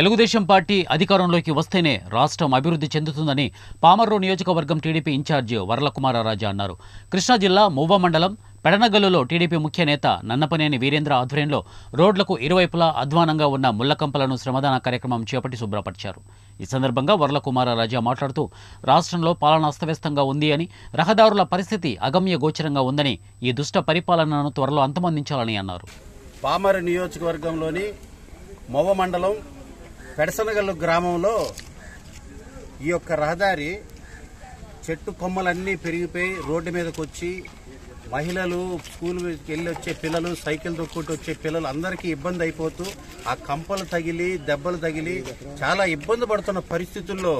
Telugu Desam party అధికారంలోకి వస్తేనే రాష్ట్రం అభివృద్ధి చెందుతుందని పామర్రు నియోజకవర్గం టీడీపీ ఇన్ఛార్జి వరలకుమారరాజా అన్నారు. కృష్ణా జిల్లా మువ్వ మండలం పెడనగల్లులో టీడీపీ ముఖ్య నేత నన్నపనేని వీరేంద్ర ఆధ్వర్యంలో రోడ్లకు ఇరువైపులా అధ్వానంగా ఉన్న ముళ్ళకంపలను శ్రమదాన కార్యక్రమం చేపట్టి శుభ్రపరిచారు. ఈ సందర్భంగా వరలకుమారరాజా మాట్లాడుతూ రాష్ట్రంలో పాలన అస్తవ్యస్తంగా ఉంది అని రహదారుల పరిస్థితి అగమ్య గోచరంగా ఉందని ఈ దుష్ట పరిపాలనను త్వరలో అంతమందించాలని అన్నారు. పామర నియోజకవర్గంలోని మొవ్వ మండలం పెడసనగల్లు గ్రామంలో ఈ యొక్క రహదారి చెట్టు కొమ్మలన్నీ పెరిగిపోయి రోడ్డు మీదకి వచ్చి మహిళలు స్కూల్ వెళ్ళి వచ్చే పిల్లలు సైకిల్ తొక్కుంటూ వచ్చే పిల్లలు అందరికీ ఇబ్బంది అయిపోతూ ఆ కంపలు తగిలి దెబ్బలు తగిలి చాలా ఇబ్బంది పడుతున్న పరిస్థితుల్లో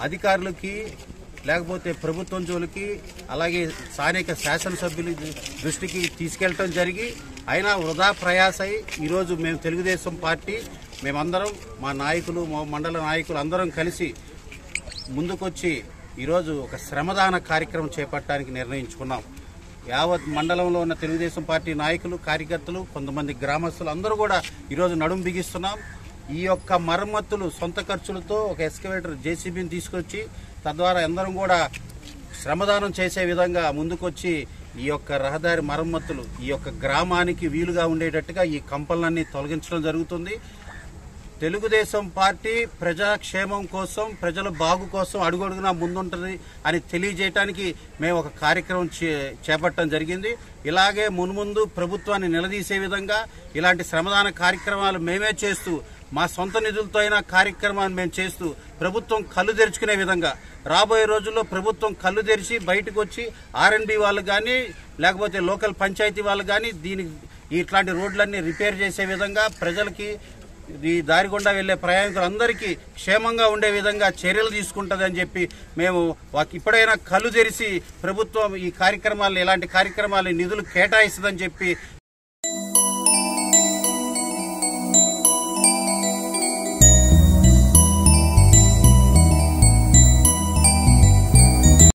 అధికారులకి లేకపోతే ప్రభుత్వం జోలికి అలాగే స్థానిక శాసనసభ్యుల దృష్టికి తీసుకెళ్ళటం జరిగి అయినా వృధా ప్రయాసై ఈరోజు మేము తెలుగుదేశం పార్టీ మేమందరం మా నాయకులు మా మండల నాయకులు అందరం కలిసి ముందుకొచ్చి ఈరోజు ఒక శ్రమదాన కార్యక్రమం చేపట్టడానికి నిర్ణయించుకున్నాం. యావత్ మండలంలో ఉన్న తెలుగుదేశం పార్టీ నాయకులు కార్యకర్తలు కొంతమంది గ్రామస్తులు అందరూ కూడా ఈరోజు నడుం బిగిస్తున్నాం. ఈ యొక్క మరమ్మతులు సొంత ఖర్చులతో ఒక ఎక్స్కవేటర్ జేసీబీని తీసుకొచ్చి తద్వారా అందరం కూడా శ్రమదానం చేసే విధంగా ముందుకొచ్చి ఈ యొక్క రహదారి మరమ్మతులు ఈ యొక్క గ్రామానికి వీలుగా ఉండేటట్టుగా ఈ కంపలన్నీ తొలగించడం జరుగుతుంది. తెలుగుదేశం పార్టీ ప్రజాక్షేమం కోసం ప్రజల బాగు కోసం అడుగడుగునా ముందుంటుంది అని తెలియజేయడానికి మేము ఒక కార్యక్రమం చే- చేపట్టడం జరిగింది. ఇలాగే మున్ముందు ప్రభుత్వాన్ని నిలదీసే విధంగా ఇలాంటి శ్రమదాన కార్యక్రమాలు మేమే చేస్తూ మా సొంత నిధులతో అయినా కార్యక్రమాన్ని మేము చేస్తూ ప్రభుత్వం కళ్ళు తెరుచుకునే విధంగా రాబోయే రోజుల్లో ప్రభుత్వం కళ్ళు తెరిచి బయటకు వచ్చి ఆర్ఎన్బి వాళ్ళు కానీ లేకపోతే లోకల్ పంచాయతీ వాళ్ళు కానీ దీనికి ఇట్లాంటి రోడ్లన్నీ రిపేర్ చేసే విధంగా ప్రజలకి ఈ దారి గుండా వెళ్ళే ప్రయాణికులందరికీ క్షేమంగా ఉండే విధంగా చర్యలు తీసుకుంటుందని చెప్పి మేము ఇప్పుడైనా కళ్ళు తెరిచి ప్రభుత్వం ఈ కార్యక్రమాలు ఇలాంటి కార్యక్రమాలు నిధులు కేటాయిస్తుందని చెప్పి